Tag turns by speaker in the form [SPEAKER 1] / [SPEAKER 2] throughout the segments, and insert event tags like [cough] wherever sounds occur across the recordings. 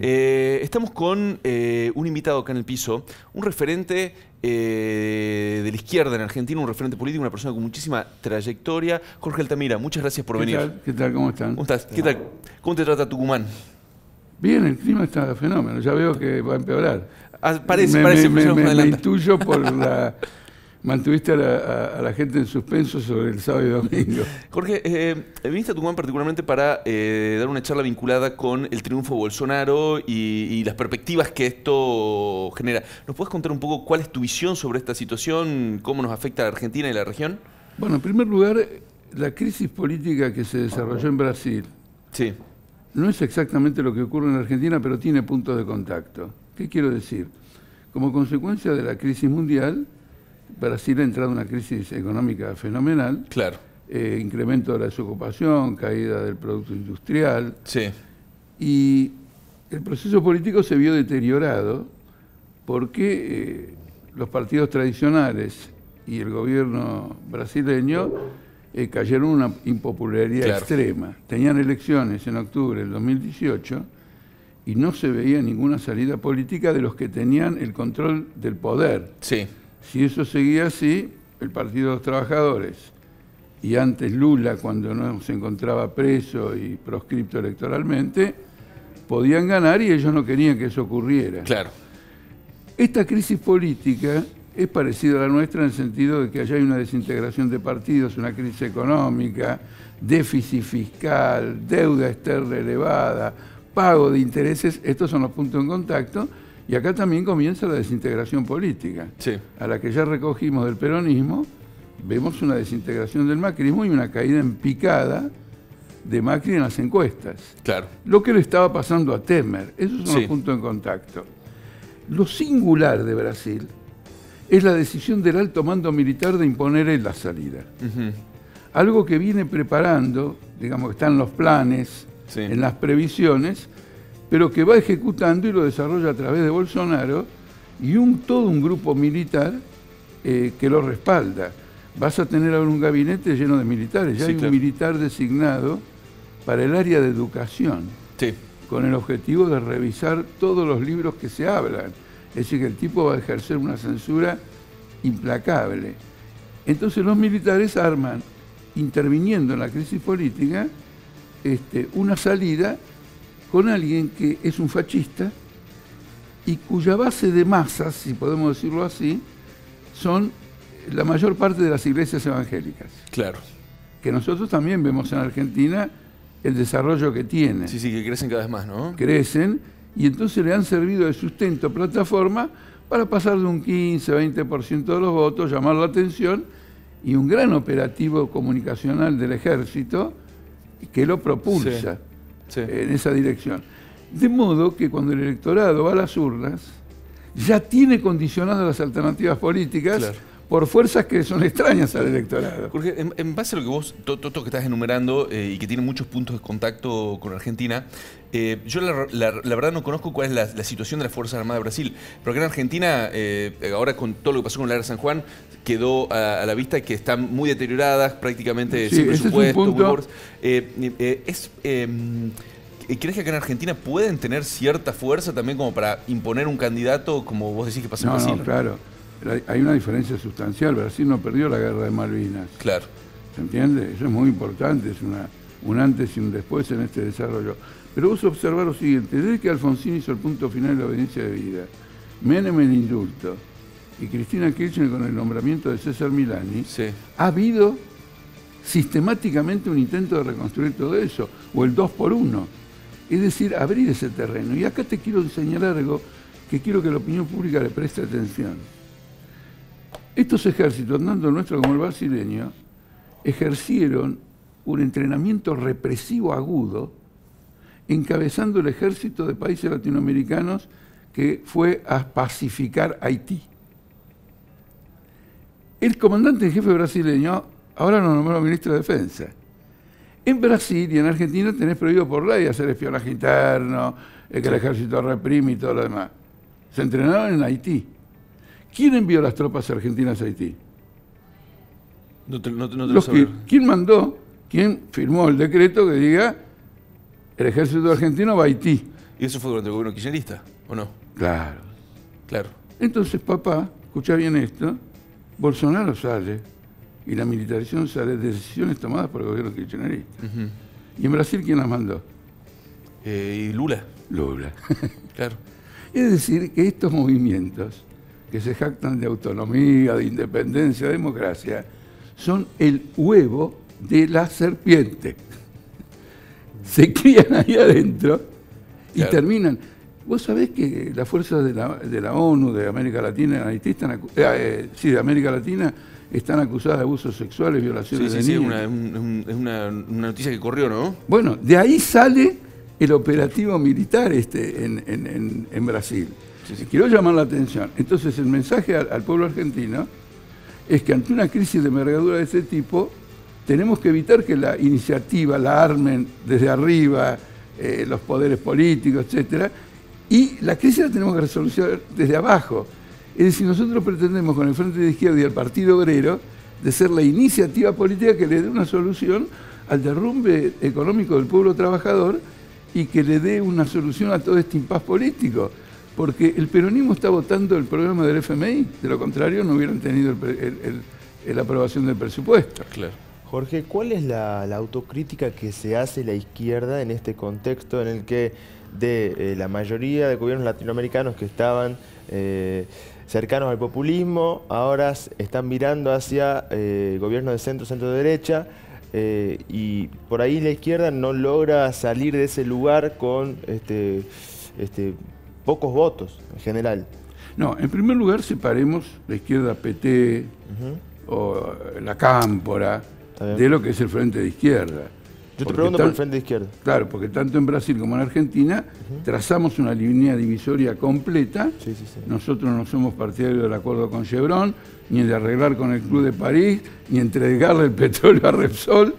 [SPEAKER 1] Eh, estamos con eh, un invitado acá en el piso, un referente eh, de la izquierda en Argentina, un referente político, una persona con muchísima trayectoria. Jorge Altamira, muchas gracias por
[SPEAKER 2] ¿Qué
[SPEAKER 1] venir.
[SPEAKER 2] Tal? ¿Qué tal? ¿Cómo están?
[SPEAKER 1] ¿Cómo estás? ¿Qué tal? ¿Cómo te trata Tucumán?
[SPEAKER 2] Bien, el clima está fenómeno. Ya veo que va a empeorar.
[SPEAKER 1] Ah, parece,
[SPEAKER 2] me,
[SPEAKER 1] parece,
[SPEAKER 2] me, me, me intuyo por la... [laughs] Mantuviste a la, a- a la gente en suspenso sobre el sábado y domingo. [laughs]
[SPEAKER 1] Jorge, eh, viniste a Tucumán particularmente para eh, dar una charla vinculada con el triunfo de Bolsonaro y, y las perspectivas que esto genera. ¿Nos puedes contar un poco cuál es tu visión sobre esta situación, cómo nos afecta a la Argentina y la región?
[SPEAKER 2] Bueno, en primer lugar, la crisis política que se desarrolló en Brasil
[SPEAKER 1] Sí,
[SPEAKER 2] no es exactamente lo que ocurre en Argentina, pero tiene puntos de contacto. ¿Qué quiero decir? Como consecuencia de la crisis mundial, Brasil ha entrado en una crisis económica fenomenal,
[SPEAKER 1] claro.
[SPEAKER 2] eh, incremento de la desocupación, caída del producto industrial,
[SPEAKER 1] Sí,
[SPEAKER 2] y el proceso político se vio deteriorado porque eh, los partidos tradicionales y el gobierno brasileño eh, cayeron en una impopularidad
[SPEAKER 1] Claro.
[SPEAKER 2] extrema. Tenían elecciones en octubre del 2018 y no se veía ninguna salida política de los que tenían el control del poder.
[SPEAKER 1] sí,
[SPEAKER 2] Si eso seguía así, el Partido de los Trabajadores y antes Lula, cuando no se encontraba preso y proscripto electoralmente, podían ganar y ellos no querían que eso ocurriera.
[SPEAKER 1] claro.
[SPEAKER 2] Esta crisis política es parecida a la nuestra en el sentido de que allá hay una desintegración de partidos, una crisis económica, déficit fiscal, deuda externa elevada, pago de intereses, estos son los puntos en contacto, y acá también comienza la desintegración política
[SPEAKER 1] Sí,
[SPEAKER 2] a la que ya recogimos del peronismo, vemos una desintegración del macrismo y una caída en picada de Macri en las encuestas.
[SPEAKER 1] claro.
[SPEAKER 2] Lo que le estaba pasando a Temer, esos son
[SPEAKER 1] Sí.
[SPEAKER 2] los puntos en contacto. Lo singular de Brasil es la decisión del alto mando militar de imponer él la salida. Algo que viene preparando, digamos que está en los planes,
[SPEAKER 1] Sí.
[SPEAKER 2] en las previsiones, pero que va ejecutando y lo desarrolla a través de Bolsonaro y un, todo un grupo militar eh, que lo respalda. Vas a tener ahora un gabinete lleno de militares, ya
[SPEAKER 1] Sí,
[SPEAKER 2] hay
[SPEAKER 1] claro.
[SPEAKER 2] un militar designado para el área de educación,
[SPEAKER 1] Sí,
[SPEAKER 2] con el objetivo de revisar todos los libros que se hablan. Es decir, que el tipo va a ejercer una censura implacable. Entonces los militares arman, interviniendo en la crisis política, este, una salida con alguien que es un fascista y cuya base de masas, si podemos decirlo así, son la mayor parte de las iglesias evangélicas,
[SPEAKER 1] claro.
[SPEAKER 2] que nosotros también vemos en Argentina el desarrollo que tiene
[SPEAKER 1] Sí, sí, que crecen cada vez más, ¿no?
[SPEAKER 2] crecen y entonces le han servido de sustento plataforma para pasar de un 15, 20% de los votos, llamar la atención y un gran operativo comunicacional del ejército que lo propulsa
[SPEAKER 1] Sí.
[SPEAKER 2] En esa dirección. De modo que cuando el electorado va a las urnas, ya tiene condicionadas las alternativas políticas
[SPEAKER 1] Claro.
[SPEAKER 2] Por fuerzas que son extrañas al electorado.
[SPEAKER 1] Jorge, en, en base a lo que vos, todo esto que estás enumerando eh, y que tiene muchos puntos de contacto con Argentina, eh, yo la, la- la verdad no conozco cuál es la, la situación de las Fuerzas Armadas de Brasil, pero acá en Argentina, eh, ahora con todo lo que pasó con la Guerra de San Juan, quedó a, a la vista que están muy deterioradas, prácticamente
[SPEAKER 2] Sí,
[SPEAKER 1] sin
[SPEAKER 2] ese es un
[SPEAKER 1] presupuesto.
[SPEAKER 2] punto.
[SPEAKER 1] Eh, eh, es, eh, ¿Crees que acá en Argentina pueden tener cierta fuerza también como para imponer un candidato como vos decís que pasa en
[SPEAKER 2] No,
[SPEAKER 1] Brasil?
[SPEAKER 2] no, claro. Hay- una diferencia sustancial. Brasil no perdió la guerra de Malvinas.
[SPEAKER 1] Claro.
[SPEAKER 2] ¿Se entiende? Eso es muy importante, es una, un antes y un después en este desarrollo. Pero vos observar lo siguiente, desde que Alfonsín hizo el punto final de la obediencia de vida, Menem el indulto y Cristina Kirchner con el nombramiento de César Milani,
[SPEAKER 1] Sí.
[SPEAKER 2] ha habido sistemáticamente un intento de reconstruir todo eso, o el dos por uno. Es decir, abrir ese terreno. Y acá te quiero enseñar algo que quiero que la opinión pública le preste atención. Estos ejércitos, tanto el nuestro como el brasileño, ejercieron un entrenamiento represivo agudo, encabezando el ejército de países latinoamericanos que fue a pacificar Haití. El comandante en jefe brasileño ahora lo nombró ministro de Defensa. En Brasil y en Argentina tenés prohibido por ley hacer espionaje interno, eh, que el ejército reprime y todo lo demás. Se entrenaron en Haití. ¿Quién envió las tropas argentinas a Haití?
[SPEAKER 1] No te, no te- no te lo
[SPEAKER 2] que-. ¿Quién mandó? ¿Quién firmó el decreto que diga el ejército argentino va a Haití?
[SPEAKER 1] ¿Y eso fue durante el gobierno kirchnerista, o no?
[SPEAKER 2] Claro.
[SPEAKER 1] Claro.
[SPEAKER 2] Entonces, papá, escucha bien esto, Bolsonaro sale y la militarización sale de decisiones tomadas por el gobierno kirchnerista. ¿Y en Brasil quién las mandó?
[SPEAKER 1] Eh, ¿Y Lula?
[SPEAKER 2] Lula. [laughs]
[SPEAKER 1] Claro.
[SPEAKER 2] Es decir, que estos movimientos que se jactan de autonomía, de independencia, de democracia, son el huevo de la serpiente. [laughs] Se crían ahí adentro y
[SPEAKER 1] Claro.
[SPEAKER 2] terminan. Vos sabés que las fuerzas de la, de la ONU, de América Latina, Haití están eh, eh, sí, de América Latina, están acusadas de abusos sexuales,
[SPEAKER 1] Sí,
[SPEAKER 2] violaciones
[SPEAKER 1] sí,
[SPEAKER 2] de
[SPEAKER 1] sí,
[SPEAKER 2] niños.
[SPEAKER 1] una- es un- es un- es una, una noticia que corrió, ¿no?
[SPEAKER 2] Bueno, de ahí sale el operativo militar este en, en- en- en Brasil.
[SPEAKER 1] Sí.
[SPEAKER 2] Quiero llamar la atención. Entonces, el mensaje al, pueblo argentino es que ante una crisis de envergadura de este tipo, tenemos que evitar que la iniciativa la armen desde arriba, eh, los poderes políticos, etcétera, y la crisis la tenemos que resolver desde abajo. Es decir, nosotros pretendemos con el Frente de Izquierda y el Partido Obrero de ser la iniciativa política que le dé una solución al derrumbe económico del pueblo trabajador y que le dé una solución a todo este impas político. Porque el peronismo está votando el programa del FMI, de lo contrario no hubieran tenido la aprobación del presupuesto.
[SPEAKER 1] Claro.
[SPEAKER 3] Jorge, ¿cuál es la, la autocrítica que se hace la izquierda en este contexto en el que de eh, la mayoría de gobiernos latinoamericanos que estaban eh, cercanos al populismo, ahora están mirando hacia eh, gobiernos de centro, centro-derecha, eh, y por ahí la izquierda no logra salir de ese lugar con este, este, pocos votos en general?
[SPEAKER 2] No, en primer lugar separemos la izquierda PT o la Cámpora de lo que es el Frente de Izquierda.
[SPEAKER 3] Yo te pregunto por el frente de izquierda.
[SPEAKER 2] Claro, porque tanto en Brasil como en Argentina trazamos una línea divisoria completa.
[SPEAKER 3] Sí, sí, sí.
[SPEAKER 2] Nosotros no somos partidarios del acuerdo con Chevron, ni de arreglar con el Club de París, ni entregarle el petróleo a Repsol,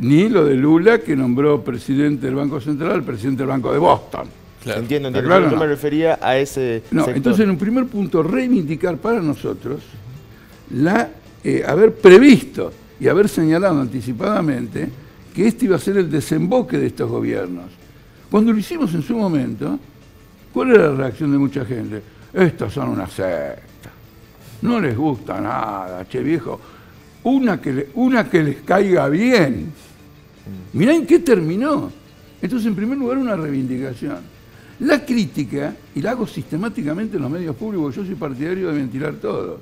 [SPEAKER 2] ni lo de Lula, que nombró presidente del Banco Central al presidente del Banco de Boston.
[SPEAKER 1] Claro.
[SPEAKER 3] Entiendo,
[SPEAKER 2] ¿Está
[SPEAKER 3] entiendo.
[SPEAKER 2] claro
[SPEAKER 3] Yo
[SPEAKER 2] no?
[SPEAKER 3] me refería a ese
[SPEAKER 2] No,
[SPEAKER 3] sector.
[SPEAKER 2] entonces en un primer punto reivindicar para nosotros la eh, haber previsto y haber señalado anticipadamente que este iba a ser el desemboque de estos gobiernos. Cuando lo hicimos en su momento, ¿cuál era la reacción de mucha gente? Estos son una secta. No les gusta nada, che viejo. Una que, le- una que les caiga bien. Mirá en qué terminó. Entonces, en primer lugar, una reivindicación. La crítica, y la hago sistemáticamente en los medios públicos, yo soy partidario de ventilar todo.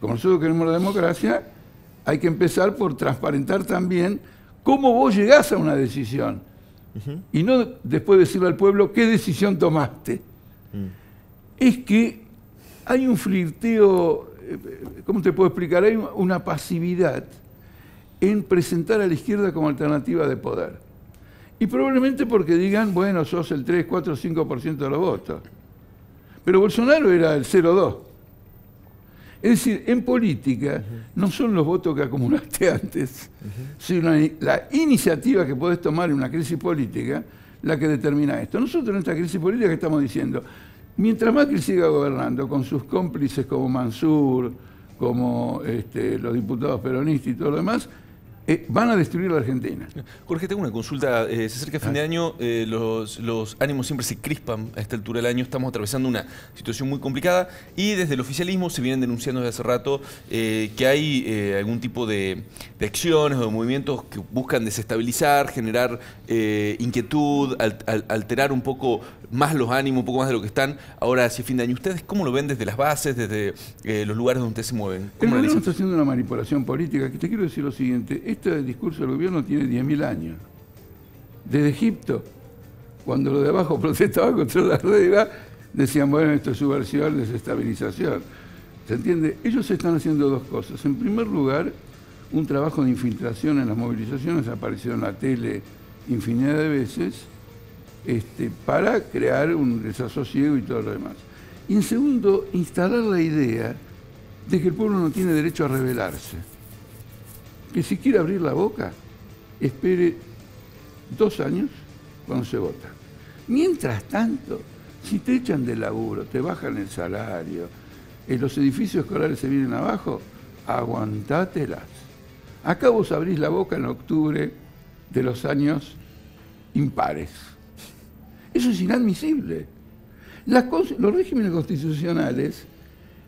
[SPEAKER 2] Como nosotros queremos la democracia, hay que empezar por transparentar también cómo vos llegás a una decisión. Y no después decirle al pueblo qué decisión tomaste. Es que hay un flirteo, eh, ¿cómo te puedo explicar? Hay una pasividad en presentar a la izquierda como alternativa de poder. Y probablemente porque digan, bueno, sos el 3, 4, 5% de los votos. Pero Bolsonaro era el 0,2. Es decir, en política no son los votos que acumulaste [laughs] antes, sino la iniciativa que podés tomar en una crisis política la que determina esto. Nosotros en esta crisis política estamos diciendo, mientras Macri siga gobernando con sus cómplices como Mansur, como este, los diputados peronistas y todo lo demás, eh, van a destruir la Argentina.
[SPEAKER 1] Jorge, tengo una consulta. Eh, se acerca fin de año, eh, los, los ánimos siempre se crispan a esta altura del año. Estamos atravesando una situación muy complicada y desde el oficialismo se vienen denunciando desde hace rato que hay algún tipo de, de acciones o de movimientos que buscan desestabilizar, generar inquietud, al- al- alterar un poco más los ánimos, un poco más de lo que están ahora hacia fin de año. ¿Ustedes cómo lo ven desde las bases, desde eh, los lugares donde ustedes se mueven?
[SPEAKER 2] El
[SPEAKER 1] ¿Cómo lo
[SPEAKER 2] gobierno está haciendo una manipulación política, que te quiero decir lo siguiente, este discurso del gobierno tiene 10.000 años. Desde Egipto, cuando los de abajo [laughs] protestaban contra la regla, decían, bueno, esto es subversión, desestabilización. ¿Se entiende? Ellos están haciendo dos cosas. En primer lugar, un trabajo de infiltración en las movilizaciones, apareció en la tele infinidad de veces, este, para crear un desasosiego y todo lo demás. Y en segundo, instalar la idea de que el pueblo no tiene derecho a rebelarse. Que si quiere abrir la boca, espere dos años cuando se vota. Mientras tanto, si te echan de laburo, te bajan el salario, eh, los edificios escolares se vienen abajo, aguantátelas. Acá vos abrís la boca en octubre de los años impares. Eso es inadmisible. los regímenes constitucionales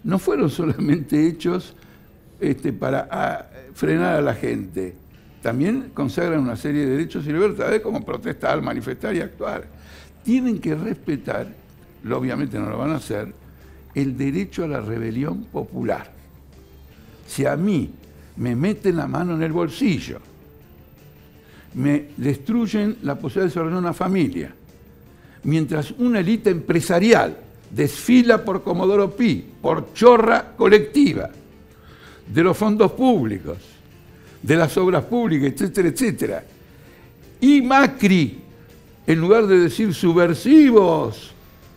[SPEAKER 2] no fueron solamente hechos este, para frenar a la gente, también consagran una serie de derechos y libertades como protestar, manifestar y actuar. Tienen que respetar, obviamente no lo van a hacer, el derecho a la rebelión popular. Si a mí me meten la mano en el bolsillo, me destruyen la posibilidad de desarrollar una familia, mientras una élite empresarial desfila por Comodoro Pi, por chorra colectiva, de los fondos públicos, de las obras públicas, etcétera, etcétera. Y Macri, en lugar de decir subversivos,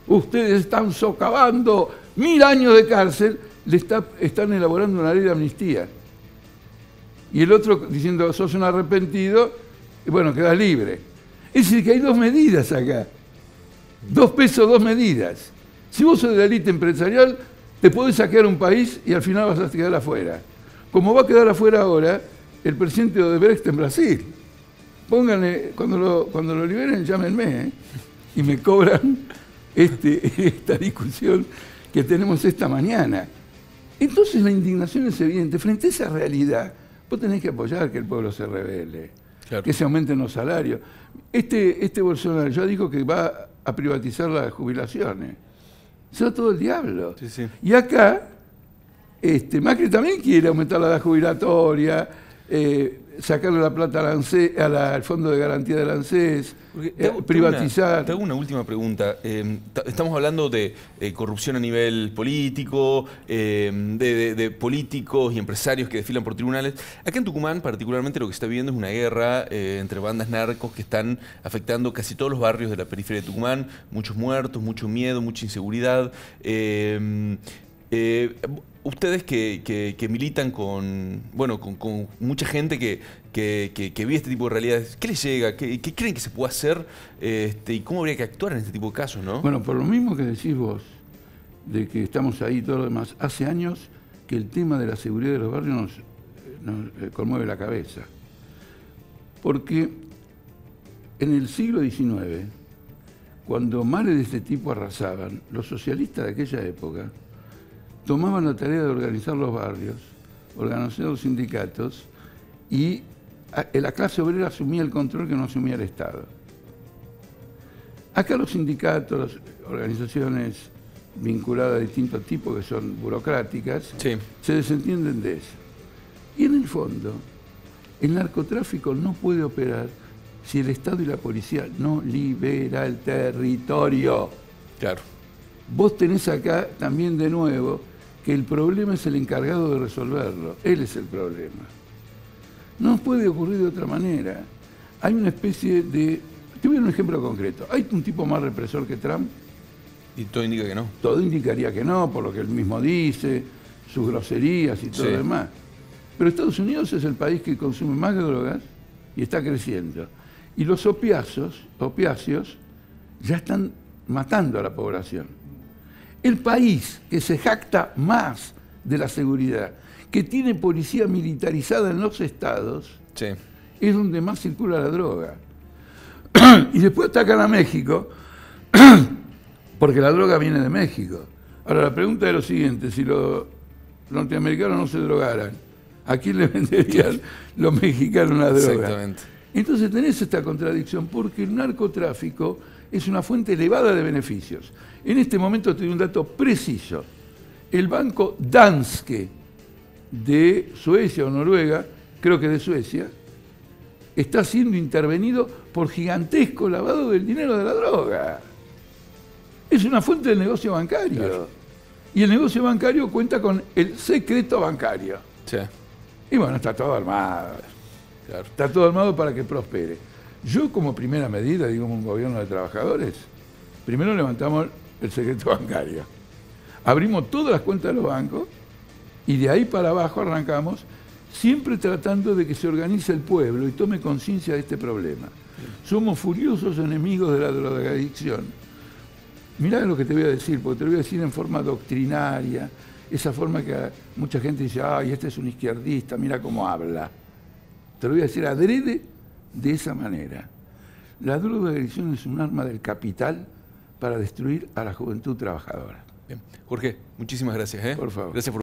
[SPEAKER 2] ustedes están socavando mil años de cárcel, le están elaborando una ley de amnistía. Y el otro diciendo, sos un arrepentido, y bueno, quedas libre. Es decir, que hay dos medidas acá. Dos pesos, dos medidas. Si vos sos de la élite empresarial, te podés saquear un país y al final vas a quedar afuera. Como va a quedar afuera ahora el presidente de Odebrecht en Brasil. Pónganle, cuando lo, cuando lo liberen, llámenme ¿eh? y me cobran [laughs] este, [laughs] esta discusión que tenemos esta mañana. Entonces la indignación es evidente. Frente a esa realidad, vos tenés que apoyar que el pueblo se revele, que se aumenten los salarios. Este, este Bolsonaro ya dijo que va a privatizar las jubilaciones. Eso todo el diablo. Y acá, este, Macri también quiere aumentar la edad jubilatoria, eh, sacarle la plata al, Fondo de Garantía del ANSES, eh, privatizar.
[SPEAKER 1] te hago una última pregunta. Em, estamos hablando de eh, corrupción a nivel político, em, de, políticos y empresarios que desfilan por tribunales. Acá en Tucumán, particularmente, lo que está viendo es una guerra entre bandas narcos que están afectando casi todos los barrios de la periferia de Tucumán. Muchos muertos, mucho miedo, mucha inseguridad. Ustedes que, militan con, bueno, con, mucha gente que, que, vive este tipo de realidades, ¿qué les llega? ¿Qué, creen que se puede hacer? Este, ¿Y cómo habría que actuar en este tipo de casos? ¿no?
[SPEAKER 2] Bueno, por lo mismo que decís vos, de que estamos ahí y todo lo demás, hace años que el tema de la seguridad de los barrios nos, nos eh, conmueve la cabeza. Porque en el siglo XIX, cuando males de este tipo arrasaban, los socialistas de aquella época, tomaban la tarea de organizar los barrios, organizar los sindicatos y la clase obrera asumía el control que no asumía el Estado. Acá los sindicatos, las organizaciones vinculadas a distintos tipos que son burocráticas, se desentienden de eso. Y en el fondo, el narcotráfico no puede operar si el Estado y la policía no libera el territorio.
[SPEAKER 1] Claro.
[SPEAKER 2] Vos tenés acá también de nuevo que el problema es el encargado de resolverlo. Él es el problema. No puede ocurrir de otra manera. Hay una especie de... Te voy a dar un ejemplo concreto. ¿Hay un tipo más represor que Trump?
[SPEAKER 1] Y todo indica que no.
[SPEAKER 2] Todo indicaría que no, por lo que él mismo dice, sus groserías y todo lo demás. Pero Estados Unidos es el país que consume más drogas y está creciendo. Y los opiáceos, opiáceos ya están matando a la población el país que se jacta más de la seguridad, que tiene policía militarizada en los estados, es donde más circula la droga. [clears throat] y después atacan a México, [clears throat] porque la droga viene de México. Ahora, la pregunta es lo siguiente, si los norteamericanos no se drogaran, ¿a quién le [laughs] venderían [laughs] los mexicanos la droga?
[SPEAKER 1] Exactamente.
[SPEAKER 2] Entonces tenés esta contradicción, porque el narcotráfico es una fuente elevada de beneficios. En este momento te doy un dato preciso. El banco Danske de Suecia o Noruega, creo que de Suecia, está siendo intervenido por gigantesco lavado del dinero de la droga. Es una fuente del negocio bancario. Y el negocio bancario cuenta con el secreto bancario. Y bueno, está todo armado. Está todo armado para que prospere. Yo como primera medida, digo, un gobierno de trabajadores, primero levantamos el secreto [laughs] bancario. Abrimos todas las cuentas de los bancos y de ahí para abajo arrancamos, siempre tratando de que se organice el pueblo y tome conciencia de este problema. Somos furiosos enemigos de la drogadicción. Mirá lo que te voy a decir, porque te lo voy a decir en forma doctrinaria, esa forma que mucha gente dice, ay, este es un izquierdista, mira cómo habla. Te lo voy a decir adrede de esa manera. La drogadicción es un arma del capital para destruir a la juventud trabajadora.
[SPEAKER 1] Bien. Jorge, muchísimas gracias. ¿eh?
[SPEAKER 2] Por favor.
[SPEAKER 1] Gracias por